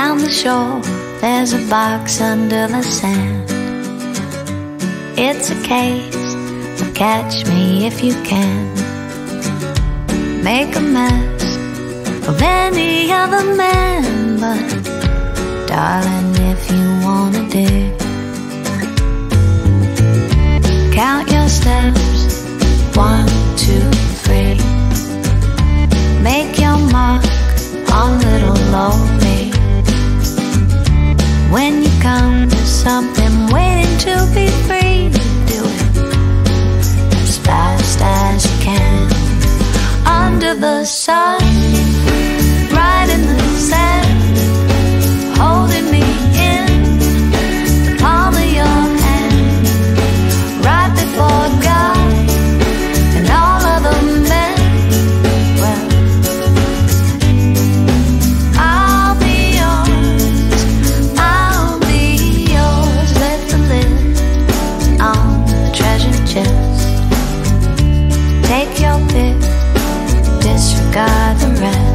Down the shore, there's a box under the sand. It's a case of catch me if you can. Make a mess of any other man, but darling, if you wanna dig, sun, right in the sand, holding me in the palm of your hand, right before God and all of the men. Well, I'll be yours, I'll be yours with the lid on the treasure chest. Take your pick around